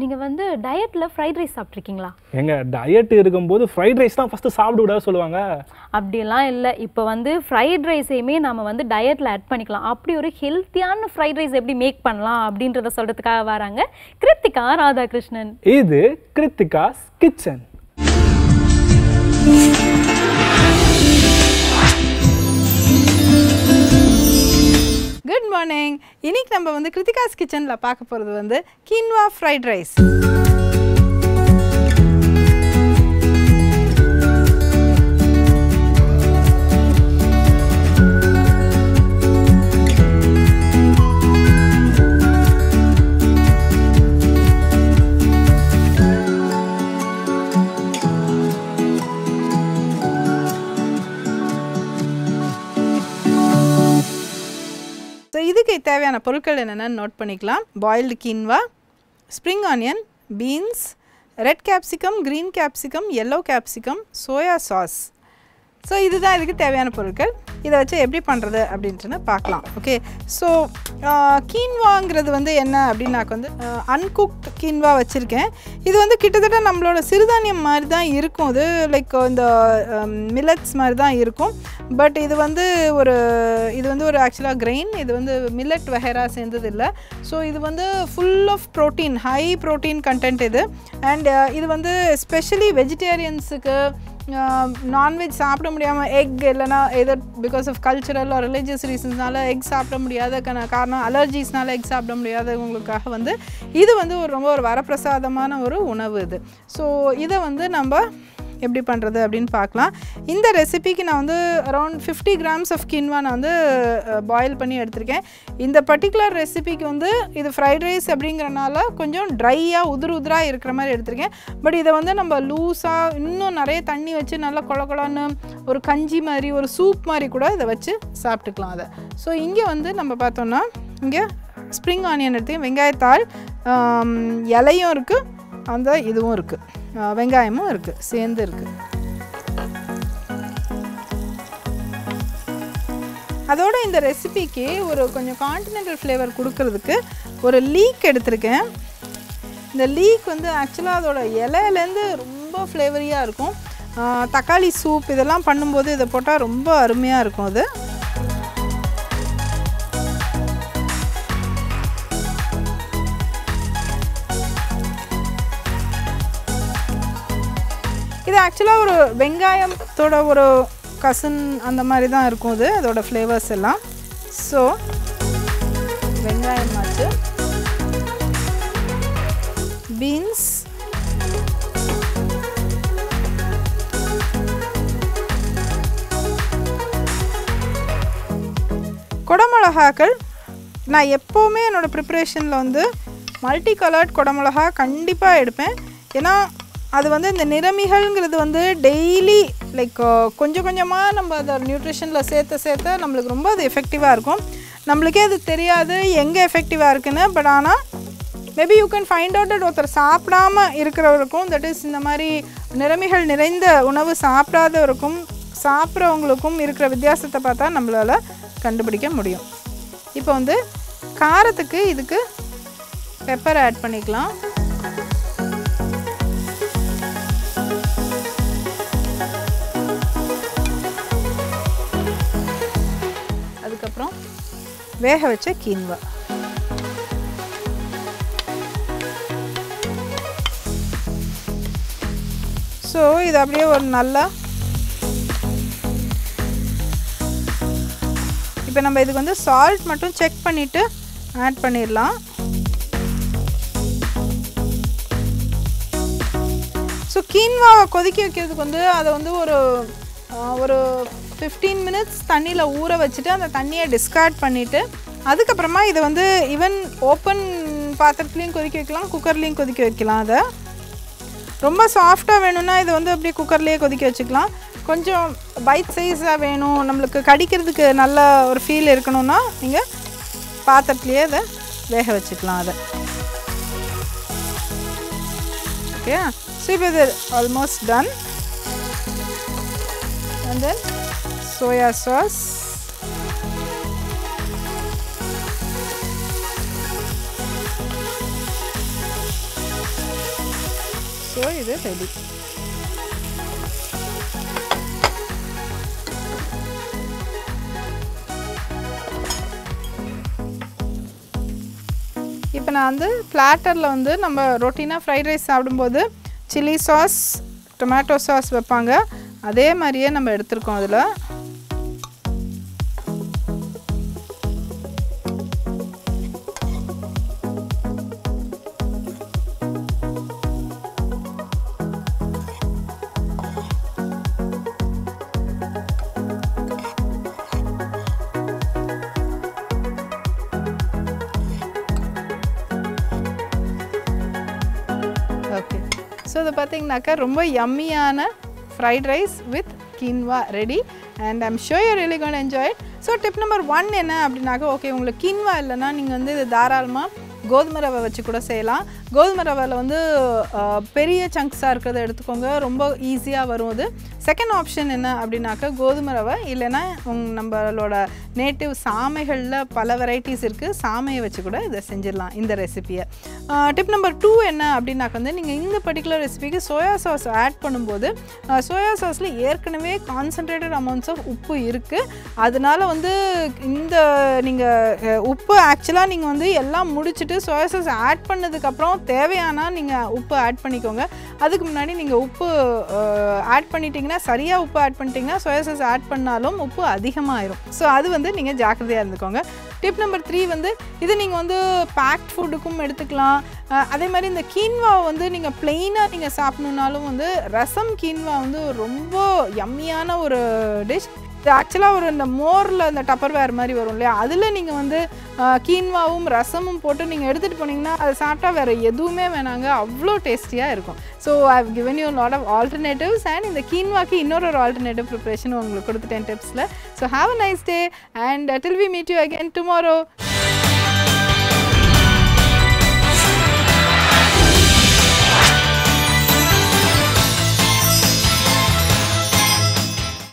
நீங்கள் வந்து டயட்டில் ஃப்ரைட் ரைஸ் சாப்பிட்ருக்கீங்களா எங்க டயட் இருக்கும்போது ஃப்ரைட் ரைஸ் தான் ஃபஸ்ட்டு சாப்பிட விடாத சொல்லுவாங்க. அப்படியெல்லாம் இல்லை. இப்போ வந்து ஃப்ரைட் ரைஸையுமே நம்ம வந்து டயட்டில் ஆட் பண்ணிக்கலாம். அப்படி ஒரு ஹெல்த்தியான ஃப்ரைட் ரைஸ் எப்படி மேக் பண்ணலாம் அப்படின்றத சொல்கிறதுக்காக வராங்க கிருத்திகா ராதாகிருஷ்ணன். இது கிருத்திகாஸ் கிச்சன். மார்னிங் இன்னைக்கு நம்ம வந்து கிருத்திகாஸ் கிச்சனில் பார்க்க போகிறது வந்து கீன்வா ஃப்ரைட் ரைஸ் தேவையான பொருட்கள் என்னென்னு நோட் பண்ணிக்கலாம். Boiled quinoa spring onion beans red capsicum green capsicum yellow capsicum soya sauce so இதுதான் இதுக்கு தேவையான பொருட்கள். இதை வச்சு எப்படி பண்ணுறது அப்படின்ட்டுன்னு பார்க்கலாம். ஓகே ஸோ கீன்வாங்கிறது வந்து என்ன அப்படின்னாக்க வந்து அன்குக்ட் கீன்வா வச்சுருக்கேன். இது வந்து கிட்டத்தட்ட நம்மளோட சிறுதானியம் மாதிரி தான் இருக்கும். இது லைக் இந்த மில்லட்ஸ் மாதிரி தான் இருக்கும். பட் இது வந்து ஒரு இது வந்து ஒரு ஆக்சுவலாக கிரெயின் இது வந்து மில்லட் வகைரா சேர்ந்தது இல்லை ஸோ இது வந்து full of protein high protein content இது. அண்ட் இது வந்து ஸ்பெஷலி வெஜிடேரியன்ஸுக்கு நான்வெஜ் சாப்பிட முடியாமல் எக் இல்லைனா either because of cultural religious ரீசன்ஸ்னால egg சாப்பிட முடியாத காரணம் அலர்ஜிஸ்னால எக் சாப்பிட முடியாதவங்களுக்காக வந்து இது வந்து ஒரு ரொம்ப ஒரு வரப்பிரசாதமான ஒரு உணவு இது. ஸோ இதை வந்து நம்ம எப்படி பண்ணுறது அப்படின்னு பார்க்கலாம். இந்த ரெசிபிக்கு நான் வந்து around fifty grams of quinoa நான் வந்து பாயில் பண்ணி எடுத்திருக்கேன். இந்த பர்டிகுலர் ரெசிபிக்கு வந்து இது ஃப்ரைட் ரைஸ் அப்படிங்கிறனால கொஞ்சம் ட்ரையாக உதிர் உதிராக இருக்கிற மாதிரி எடுத்திருக்கேன். பட் இதை வந்து நம்ம லூஸாக இன்னும் நிறைய தண்ணி வச்சு நல்லா கொல கொலன்னு ஒரு கஞ்சி மாதிரி ஒரு சூப் மாதிரி கூட இதை வச்சு சாப்பிட்டுக்கலாம் அதை. ஸோ இங்கே வந்து நம்ம பார்த்தோம்னா இங்கே ஸ்ப்ரிங் ஆனியன் எடுத்து வெங்காயத்தாள் இலையும் இருக்குது அந்த இதுவும் இருக்குது வெங்காயமும் இருக்குது சேர்ந்து இருக்குது அதோட இந்த ரெசிபிக்கு ஒரு கொஞ்சம் கான்டினென்டல் ஃப்ளேவர் கொடுக்கறதுக்கு ஒரு லீக் எடுத்திருக்கேன். இந்த லீக் வந்து ஆக்சுவலாக அதோட இலையிலேருந்து ரொம்ப ஃப்ளேவரியாக இருக்கும். தக்காளி சூப் இதெல்லாம் பண்ணும்போது இதை போட்டால் ரொம்ப அருமையாக இருக்கும் அது. இது ஆக்சுவலாக ஒரு வெங்காயத்தோட ஒரு கசன் அந்த மாதிரி தான் இருக்கும் இது அதோட ஃப்ளேவர்ஸ் எல்லாம். ஸோ வெங்காயம் ஆச்சு பீன்ஸ் குடமிளகாக்கள். நான் எப்போவுமே என்னோடய ப்ரிப்ரேஷனில் வந்து மல்டி கலர்ட் குடமிளகா கண்டிப்பாக எடுப்பேன். ஏன்னா அது வந்து இந்த நிறமிகள்ங்கிறது வந்து டெய்லி லைக் கொஞ்சம் கொஞ்சமாக நம்ம அதை நியூட்ரிஷனில் சேர்த்து சேர்த்து நம்மளுக்கு ரொம்ப அது எஃபெக்டிவாக இருக்கும். நம்மளுக்கே அது தெரியாது எங்கே எஃபெக்டிவாக இருக்குன்னு பட் ஆனால் maybe you can find out at ஒருத்தர் சாப்பிடாம இருக்கிறவருக்கும் தட் இஸ் இந்த மாதிரி நிறமிகள் நிறைந்த உணவு சாப்பிடாதவருக்கும் சாப்பிட்றவங்களுக்கும் இருக்கிற வித்தியாசத்தை பார்த்தா நம்மளால் கண்டுபிடிக்க முடியும். இப்போ வந்து காரத்துக்கு இதுக்கு பெப்பர் ஆட் பண்ணிக்கலாம். வேக வச்ச கீன்வா ஸோ இது அப்படியே ஒரு நல்லா இப்போ நம்ம இதுக்கு வந்து சால்ட் மட்டும் செக் பண்ணிவிட்டு ஆட் பண்ணிடலாம். ஸோ கீன்வாவை கொதிக்க வைக்கிறதுக்கு வந்து அதை வந்து ஒரு ஒரு ஃபிஃப்டீன் மினிட்ஸ் தண்ணியில் ஊற வச்சுட்டு அந்த தண்ணியை டிஸ்கார்ட் பண்ணிவிட்டு அதுக்கப்புறமா இதை வந்து ஈவன் ஓப்பன் பாத்திரத்துலேயும் கொதிக்க வைக்கலாம் குக்கர்லேயும் கொதிக்க வைக்கலாம் அதை. ரொம்ப சாஃப்டாக வேணும்னா இதை வந்து அப்படியே குக்கர்லேயே கொதிக்க வச்சுக்கலாம். கொஞ்சம் பைட் சைஸாக வேணும் நம்மளுக்கு கடிக்கிறதுக்கு நல்ல ஒரு ஃபீல் இருக்கணும்னா நீங்கள் பாத்திரத்துலேயே அதை வேக வச்சுக்கலாம் அதை. ஓகே ஸோ இப்போ இது almost done and then soya sauce so இது ரெடி இப்போ நான் வந்து பிளாட்டரில் வந்து நம்ம ரொட்டீனாக ஃப்ரைட் ரைஸ் சாப்பிடும்போது சில்லி சாஸ் டொமேட்டோ சாஸ் வைப்பாங்க. அதே மாதிரியே நம்ம எடுத்துருக்கோம் அதில். ஸோ இது பார்த்திங்கனாக்கா ரொம்ப யம்மியான fried rice with quinoa ready and I'm sure you really gonna enjoy it so tip number one என்ன அப்படின்னாக்கா ஓகே உங்களுக்கு கின்வா இல்லைன்னா நீங்கள் வந்து இது தாராளமாக கோதுமை ரவை வச்சு கூட செய்யலாம். கோதுமை ரவையில் வந்து பெரிய சங்க்ஸாக இருக்கிறத எடுத்துக்கோங்க. ரொம்ப ஈஸியாக வரும் அது. செகண்ட் ஆப்ஷன் என்ன அப்படின்னாக்கா கோதுமை ரவை இல்லைன்னா நம்மளோட நேட்டிவ் சாமைகளில் பல வெரைட்டிஸ் இருக்குது சாமையை வச்சு கூட இதை செஞ்சிடலாம் இந்த ரெசிபியை டிப் நம்பர் டூ என்ன அப்படின்னாக்க வந்து நீங்கள் இந்த பர்டிகுலர் ரெசிபிக்கு சோயா சாஸ் ஆட் பண்ணும்போது சோயா சாஸில் ஏற்கனவே கான்சன்ட்ரேட்டட் அமௌண்ட்ஸ் ஆஃப் உப்பு இருக்குது அதனால வந்து இந்த நீங்கள் உப்பு ஆக்சுவலாக நீங்கள் வந்து எல்லாம் முடிச்சுட்டு சோயா சாஸ் ஆட் பண்ணதுக்கப்புறம் தேவையானால் நீங்கள் உப்பு ஆட் பண்ணிக்கோங்க. அதுக்கு முன்னாடி நீங்கள் உப்பு ஆட் பண்ணிட்டீங்கன்னா சரியாக உப்பு ஆட் பண்ணிட்டீங்கன்னா சோயா சாஸ் ஆட் பண்ணாலும் உப்பு அதிகமாகிடும் ஸோ அது வந்து நீங்கள் ஜாக்கிரதையாக இருந்துக்கோங்க. டிப் நம்பர் த்ரீ வந்து இது நீங்கள் வந்து பேக்ட் ஃபுட்டுக்கும் எடுத்துக்கலாம். அதே மாதிரி இந்த கீன்வா வந்து நீங்கள் பிளெயினாக நீங்கள் சாப்பிட்ணுன்னாலும் வந்து ரசம் கீன்வா வந்து ரொம்ப யம்மியான ஒரு டிஷ் இது ஆக்சுவலாக ஒரு இந்த மோரில் இந்த டப்பர் வேர் மாதிரி வரும் இல்லையா? அதில் நீங்கள் வந்து கீன்வாவும் ரசமும் போட்டு நீங்கள் எடுத்துகிட்டு போனீங்கன்னா அதை சாப்பிட்டா வேறு எதுவுமே வேணாங்க. அவ்வளோ டேஸ்டியாக இருக்கும். So I have given you lot of alternatives and இந்த கீன்வாக்கு இன்னொரு ஒரு ஆல்டர்னேட்டிவ் ப்ரிப்ரேஷன் உங்களுக்கு கொடுத்துட்டேன் டிப்ஸில் so have a nice day and till we meet you again tomorrow